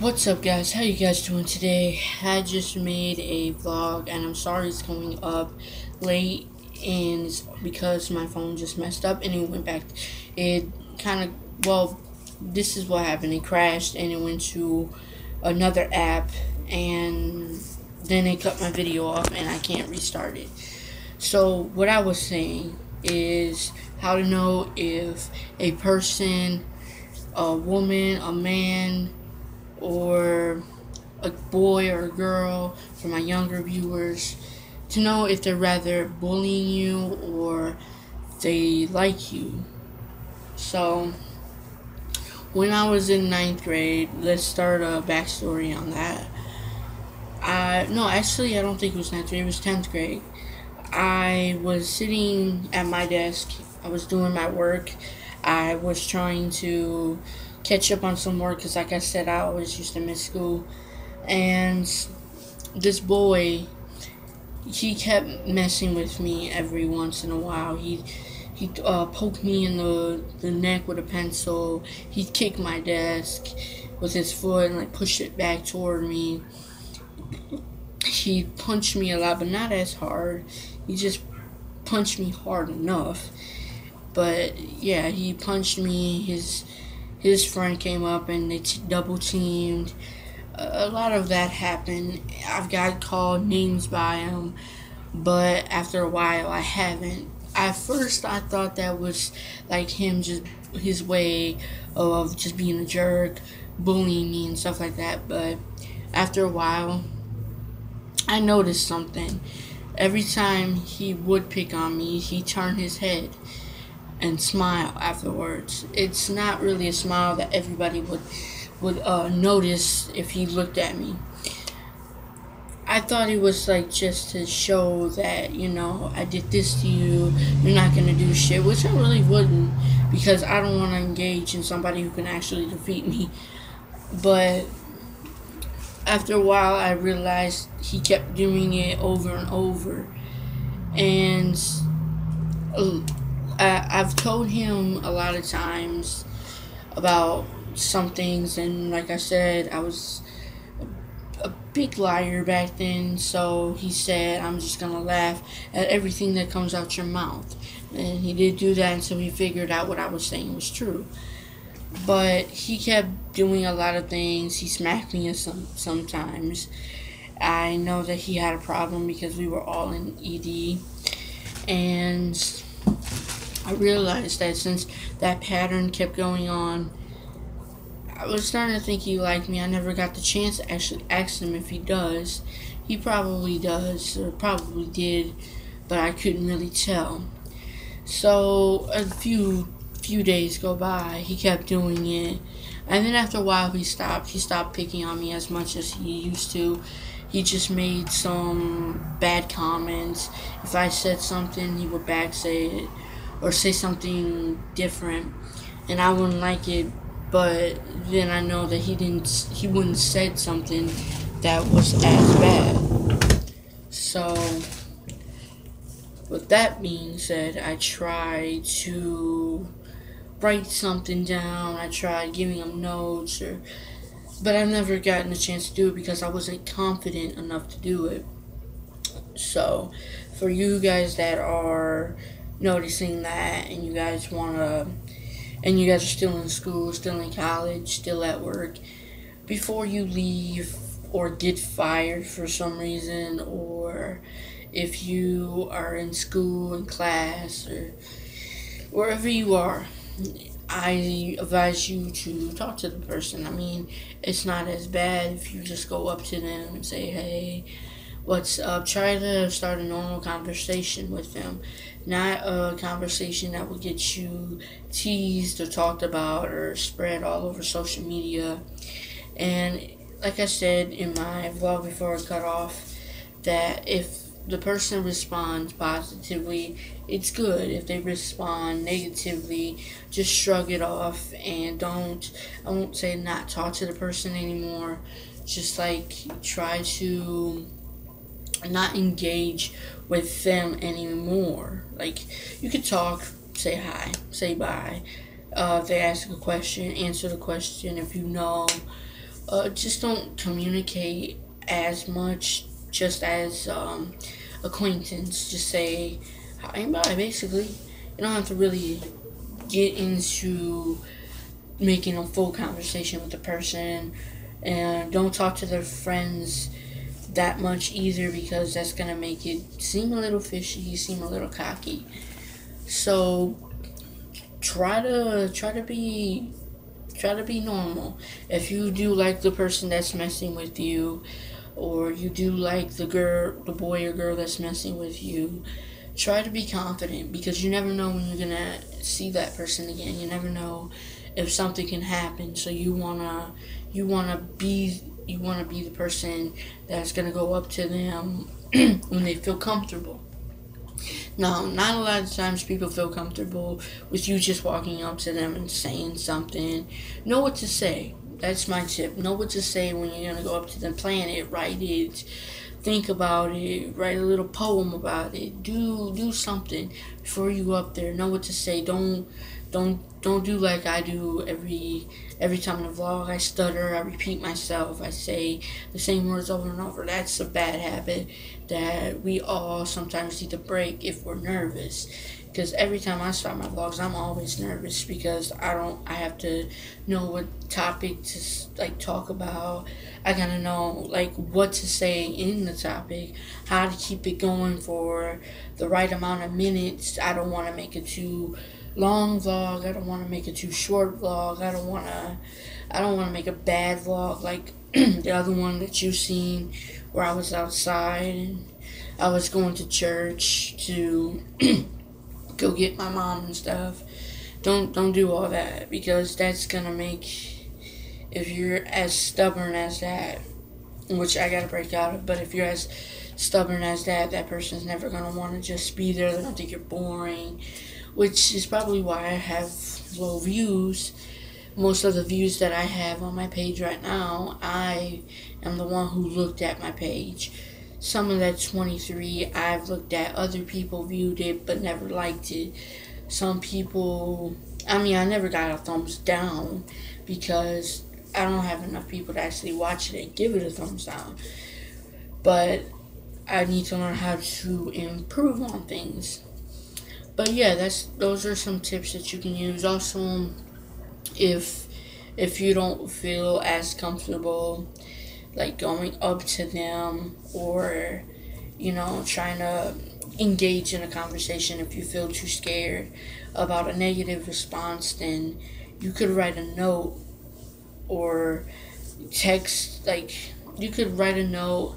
What's up guys, how you guys doing today? I just made a vlog and I'm sorry it's coming up late and it's because my phone just messed up and it went back. It kind of, well, this is what happened. It crashed and it went to another app and then it cut my video off and I can't restart it. So what I was saying is how to know if a person, a woman, a man, or a boy or a girl for my younger viewers to know if they're rather bullying you or they like you. So, when I was in ninth grade, let's start a backstory on that. I no, actually, I don't think it was ninth grade. It was tenth grade. I was sitting at my desk. I was doing my work. I was trying to catch up on some work because, like I said, I always used to miss school. And this boy, he kept messing with me every once in a while. He he uh, poked me in the the neck with a pencil. He kicked my desk with his foot and like pushed it back toward me. He punched me a lot, but not as hard. He just punched me hard enough. But yeah, he punched me. His his friend came up and they double teamed. A lot of that happened. I've got called names by him, but after a while I haven't. At first I thought that was like him just his way of just being a jerk, bullying me and stuff like that, but after a while I noticed something. Every time he would pick on me, he turned his head and smile afterwards. It's not really a smile that everybody would would uh, notice if he looked at me. I thought it was like just to show that you know I did this to you. You're not gonna do shit, which I really wouldn't because I don't want to engage in somebody who can actually defeat me. But after a while, I realized he kept doing it over and over, and. Uh, I've told him a lot of times about some things, and like I said, I was a, a big liar back then. So he said, "I'm just gonna laugh at everything that comes out your mouth," and he did do that until he figured out what I was saying was true. But he kept doing a lot of things. He smacked me some sometimes. I know that he had a problem because we were all in ED, and I realized that since that pattern kept going on, I was starting to think he liked me. I never got the chance to actually ask him if he does. He probably does, or probably did, but I couldn't really tell. So a few few days go by, he kept doing it, and then after a while he stopped. He stopped picking on me as much as he used to. He just made some bad comments. If I said something, he would back say it or say something different and I wouldn't like it but then I know that he didn't he wouldn't said something that was as bad. So with that being said I try to write something down. I tried giving him notes or but I've never gotten a chance to do it because I wasn't confident enough to do it. So for you guys that are noticing that and you guys want to and you guys are still in school, still in college, still at work, before you leave or get fired for some reason, or if you are in school in class or wherever you are, I advise you to talk to the person. I mean, it's not as bad if you just go up to them and say, hey, what's up? Try to start a normal conversation with them not a conversation that will get you teased or talked about or spread all over social media. And like I said in my vlog before I cut off, that if the person responds positively, it's good. If they respond negatively, just shrug it off and don't, I won't say not talk to the person anymore. Just like try to not engage with them anymore. Like, you could talk, say hi, say bye. Uh, they ask a question, answer the question if you know. uh, just don't communicate as much just as um, acquaintance. Just say hi and bye, basically. You don't have to really get into making a full conversation with the person and don't talk to their friends that much either because that's gonna make it seem a little fishy, seem a little cocky. So try to try to be try to be normal. If you do like the person that's messing with you, or you do like the girl, the boy or girl that's messing with you, try to be confident because you never know when you're gonna see that person again. You never know if something can happen. So you wanna you wanna be you wanna be the person that's gonna go up to them when they feel comfortable. Now, not a lot of times people feel comfortable with you just walking up to them and saying something. Know what to say. That's my tip. Know what to say when you're gonna go up to them. Plan it, write it, think about it, write a little poem about it. Do do something before you go up there. Know what to say. Don't don't don't do like I do every every time in the vlog. I stutter, I repeat myself, I say the same words over and over. That's a bad habit that we all sometimes need to break if we're nervous. Because every time I start my vlogs, I'm always nervous because I don't. I have to know what topic to like talk about. I gotta know like what to say in the topic, how to keep it going for the right amount of minutes. I don't want to make it too long vlog. I don't want to make a too short vlog. I don't want to. I don't want to make a bad vlog like the other one that you've seen, where I was outside and I was going to church to go get my mom and stuff. Don't don't do all that because that's gonna make if you're as stubborn as that, which I gotta break out of. But if you're as stubborn as that, that person's never gonna want to just be there. They're gonna think you're boring which is probably why I have low views. Most of the views that I have on my page right now, I am the one who looked at my page. Some of that 23, I've looked at, other people viewed it but never liked it. Some people, I mean, I never got a thumbs down because I don't have enough people to actually watch it and give it a thumbs down. But I need to learn how to improve on things but yeah, that's those are some tips that you can use. Also, um, if if you don't feel as comfortable like going up to them or you know trying to engage in a conversation if you feel too scared about a negative response then you could write a note or text like you could write a note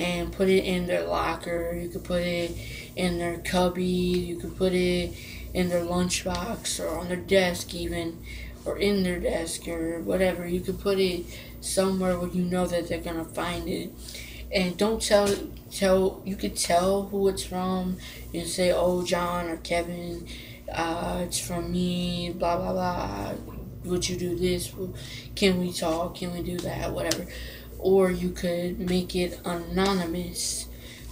and put it in their locker you could put it in their cubby, you could put it in their lunchbox or on their desk even or in their desk or whatever. You could put it somewhere where you know that they're gonna find it. And don't tell tell you could tell who it's from. You say, Oh John or Kevin, uh, it's from me, blah blah blah. Would you do this? Can we talk? Can we do that? Whatever. Or you could make it anonymous.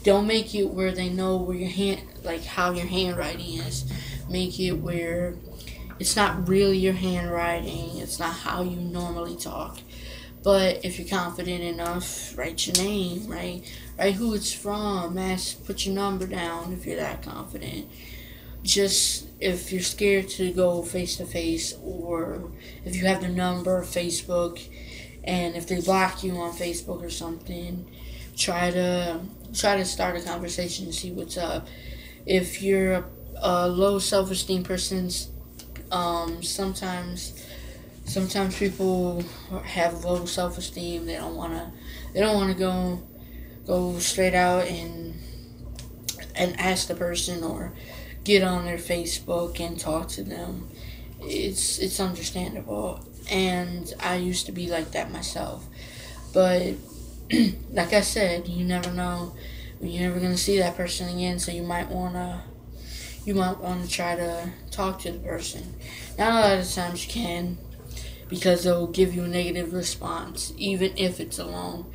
Don't make it where they know where your hand like how your handwriting is. Make it where it's not really your handwriting. It's not how you normally talk. But if you're confident enough write your name right? Write who it's from. Ask put your number down if you're that confident. Just if you're scared to go face to face or if you have the number facebook and if they block you on facebook or something try to try to start a conversation and see what's up. If you're a, a low self esteem person, um, sometimes sometimes people have low self esteem. They don't wanna they don't wanna go go straight out and and ask the person or get on their Facebook and talk to them. It's it's understandable, and I used to be like that myself, but like I said, you never know. You're never gonna see that person again, so you might wanna you might want to try to talk to the person. Not a lot of times you can because they'll give you a negative response, even if it's alone.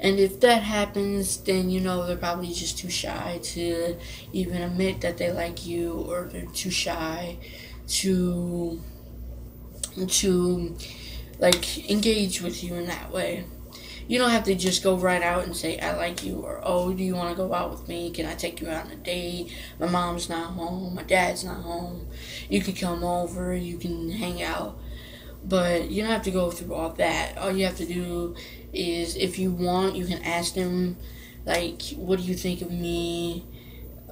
And if that happens, then you know they're probably just too shy to even admit that they like you, or they're too shy to to like engage with you in that way. You don't have to just go right out and say I like you or oh do you want to go out with me? Can I take you out on a date? My mom's not home. My dad's not home. You can come over. You can hang out. But you don't have to go through all that. All you have to do is if you want, you can ask them like what do you think of me?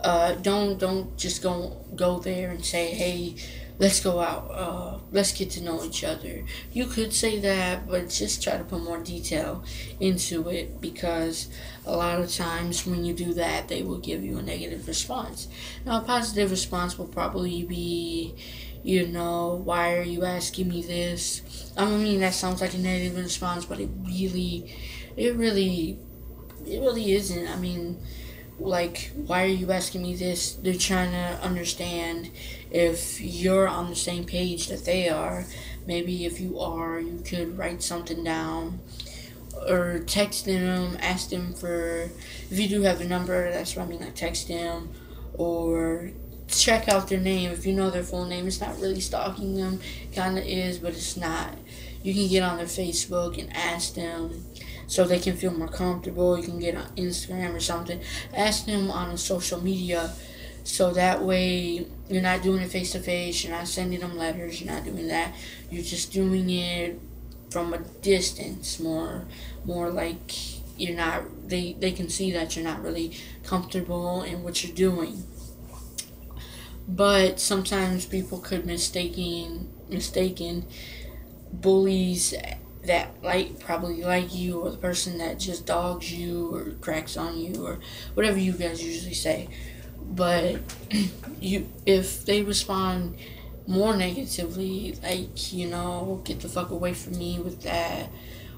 Uh, don't don't just go go there and say hey let's go out, uh, let's get to know each other. You could say that, but just try to put more detail into it because a lot of times when you do that, they will give you a negative response. Now, a positive response will probably be, you know, why are you asking me this? I mean, that sounds like a negative response, but it really, it really, it really isn't. I mean, like, why are you asking me this? They're trying to understand if you're on the same page that they are. Maybe if you are, you could write something down or text them, ask them for, if you do have a number, that's what I mean, like text them or check out their name. If you know their full name, it's not really stalking them, kind of is, but it's not. You can get on their Facebook and ask them so they can feel more comfortable. You can get on Instagram or something. Ask them on social media so that way you're not doing it face to face, you're not sending them letters, you're not doing that. You're just doing it from a distance, more more like you're not they they can see that you're not really comfortable in what you're doing. But sometimes people could mistaken mistaken bullies that like probably like you or the person that just dogs you or cracks on you or whatever you guys usually say but you if they respond more negatively like you know get the fuck away from me with that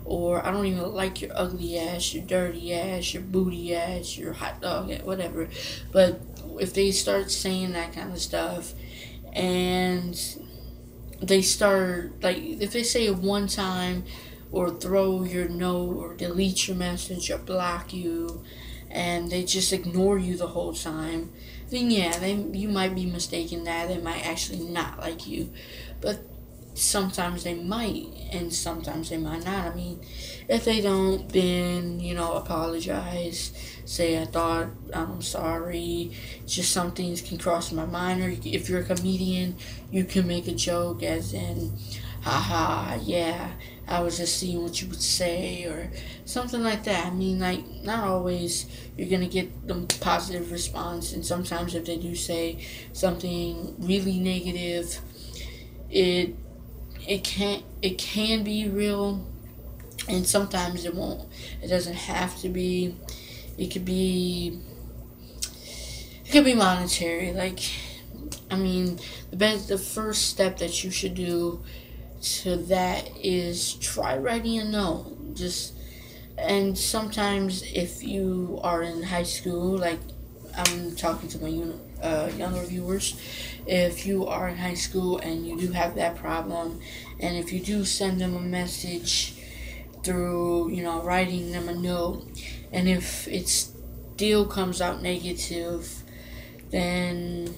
or I don't even like your ugly ass, your dirty ass, your booty ass, your hot dog, eh, whatever. But if they start saying that kind of stuff and they start like if they say it one time or throw your note or delete your message or block you and they just ignore you the whole time then yeah they you might be mistaken that they might actually not like you. But sometimes they might and sometimes they might not i mean if they don't then you know apologize say i thought i'm sorry just some things can cross my mind or if you're a comedian you can make a joke as in haha yeah I was just seeing what you would say or something like that. I mean, like, not always you're going to get the positive response. And sometimes if they do say something really negative, it it can't it can be real and sometimes it won't. It doesn't have to be. It could be it could be monetary. Like i mean the best the first step that you should do to that is try writing a note. Just and sometimes if you are in high school, like I'm talking to my uh, younger viewers, if you are in high school and you do have that problem, and if you do send them a message through, you know, writing them a note, and if it still comes out negative, then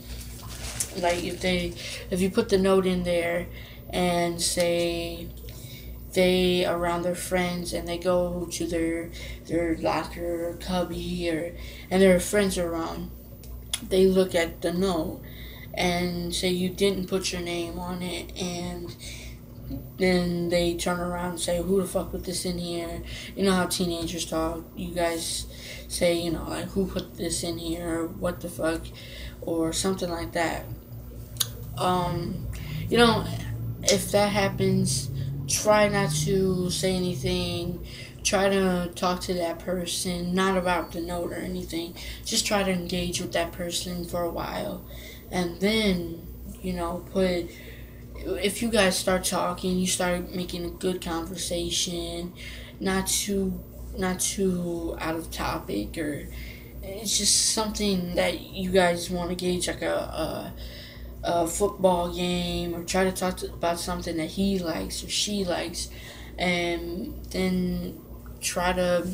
like if they if you put the note in there and say they around their friends and they go to their their locker or cubby or and their friends are around they look at the note and say you didn't put your name on it and then they turn around and say who the fuck put this in here? You know how teenagers talk. You guys say you know like who put this in here? What the fuck? Or something like that. Um you know if that happens, try not to say anything. Try to talk to that person, not about the note or anything. Just try to engage with that person for a while. And then, you know, put if you guys start talking, you start making a good conversation, not too not too out of topic or it's just something that you guys want to gauge like a, a a football game or try to talk to, about something that he likes or she likes and then try to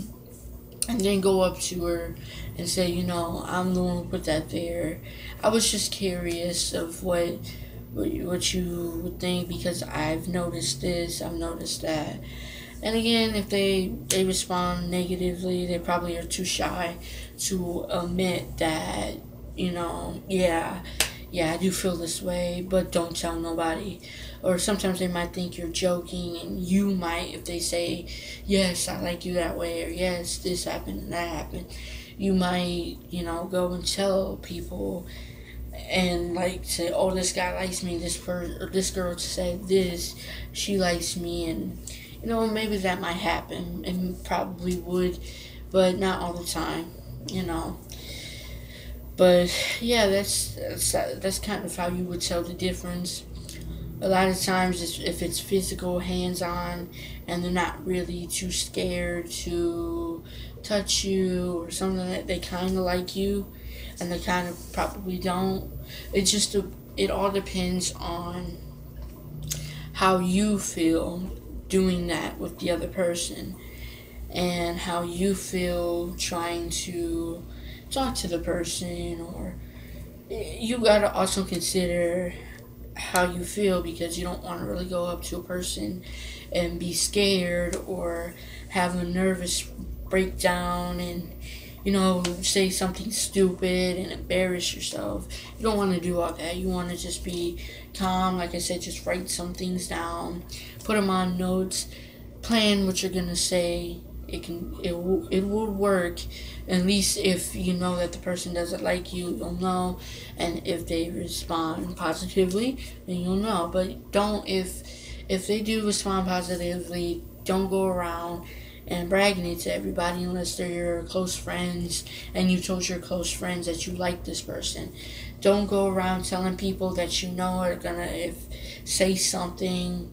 and then go up to her and say you know i'm the one who put that there i was just curious of what what you, would think because I've noticed this, I've noticed that. And again, if they they respond negatively, they probably are too shy to admit that you know, yeah, yeah, I do feel this way, but don't tell nobody. Or sometimes they might think you're joking, and you might, if they say, yes, I like you that way, or yes, this happened and that happened, you might, you know, go and tell people and like say, oh, this guy likes me, this person, or this girl said this, she likes me, and you know, maybe that might happen, and probably would, but not all the time, you know. But yeah, that's that's, that's kind of how you would tell the difference. A lot of times, if it's physical, hands-on, and they're not really too scared to touch you or something that they kind of like you, and they kind of probably don't. It just it all depends on how you feel doing that with the other person, and how you feel trying to talk to the person or you gotta also consider how you feel because you don't want to really go up to a person and be scared or have a nervous breakdown and you know say something stupid and embarrass yourself. You don't want to do all that. You want to just be calm like i said just write some things down put them on notes plan what you're gonna say it can it will it will work at least if you know that the person doesn't like you you'll know. And if they respond positively then you'll know. But don't if if they do respond positively don't go around and bragging it to everybody unless they're your close friends and you told your close friends that you like this person. Don't go around telling people that you know are gonna if say something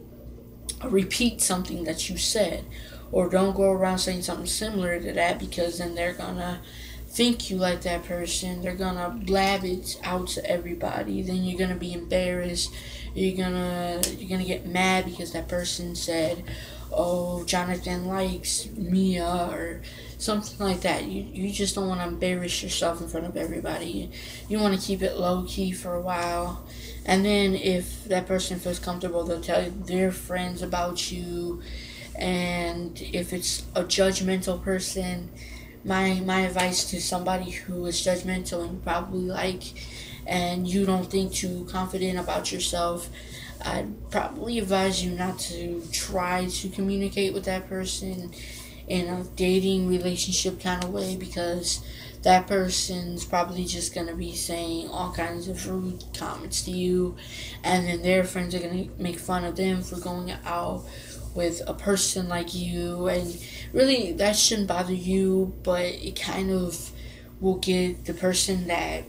or repeat something that you said or don't go around saying something similar to that because then they're gonna think you like that person. They're gonna blab it out to everybody. Then you're gonna be embarrassed. You're gonna you're gonna get mad because that person said, "Oh, Jonathan likes Mia" or something like that. You you just don't want to embarrass yourself in front of everybody. You want to keep it low key for a while. And then if that person feels comfortable, they'll tell their friends about you and if it's a judgmental person my my advice to somebody who is judgmental and probably like and you don't think too confident about yourself i'd probably advise you not to try to communicate with that person in a dating relationship kind of way because that person's probably just going to be saying all kinds of rude comments to you and then their friends are going to make fun of them for going out with a person like you and really that shouldn't bother you but it kind of will get the person that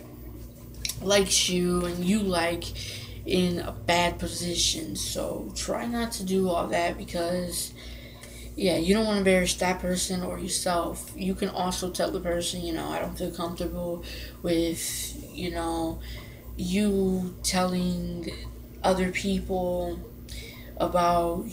likes you and you like in a bad position. So try not to do all that because yeah you don't want to embarrass that person or yourself. You can also tell the person you know i don't feel comfortable with you know you telling other people about